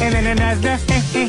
and then another